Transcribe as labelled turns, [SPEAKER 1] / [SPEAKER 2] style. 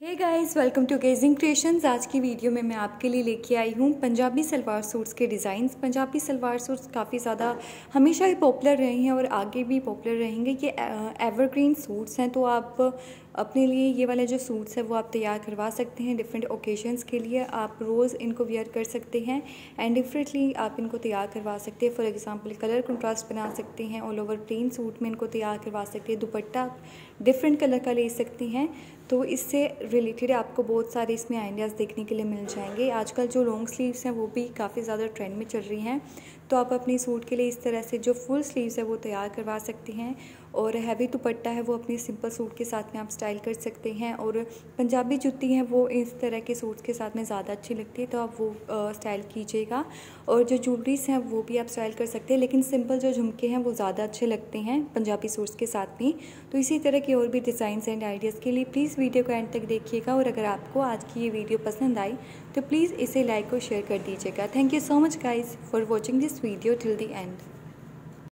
[SPEAKER 1] Hey guys welcome to gazing creations आज की video में मैं आपके लिए लेके आई हूँ पंजाबी सलवार सूट्स के डिज़ाइंस पंजाबी सलवार सूट्स काफ़ी ज़्यादा हमेशा ही पॉपुलर रहे हैं और आगे भी पॉपुलर रहेंगे। ये एवरग्रीन सूट्स हैं तो आप अपने लिए ये वाले जो सूट्स हैं वो आप तैयार करवा सकते हैं डिफरेंट ओकेजन्स के लिए। आप रोज़ इनको वेयर कर सकते हैं एंड डिफरेंटली आप इनको तैयार करवा सकते हैं। फॉर एग्जांपल कलर कंट्रास्ट बना सकते हैं ऑल ओवर प्लेन सूट में इनको तैयार करवा सकते हैं। दुपट्टा आप डिफरेंट कलर का ले सकते हैं। तो इससे रिलेटेड आपको बहुत सारे इसमें आइडियाज़ देखने के लिए मिल जाएँगे। आजकल जो लॉन्ग स्लीव्स हैं वो भी काफ़ी ज़्यादा ट्रेंड में चल रही हैं। तो आप अपने सूट के लिए इस तरह से जो फुल स्लीव्स है वो तैयार करवा सकते हैं। और हैवी दुपट्टा है वो अपने सिंपल सूट के साथ में आप स्टाइल कर सकते हैं और पंजाबी जुत्ती हैं वो इस तरह के सूट्स के साथ में ज़्यादा अच्छी लगती है तो आप वो स्टाइल कीजिएगा। और जो ज्वेलरीज हैं वो भी आप स्टाइल कर सकते हैं, लेकिन सिंपल जो झुमके हैं वो ज़्यादा अच्छे लगते हैं पंजाबी सूट्स के साथ में तो इसी तरह के और भी डिज़ाइंस एंड आइडियाज़ के लिए प्लीज़ वीडियो को एंड तक देखिएगा और अगर आपको आज की ये वीडियो पसंद आई तो प्लीज़ इसे लाइक और शेयर कर दीजिएगा। Thank you so much guys for watching this video till the end.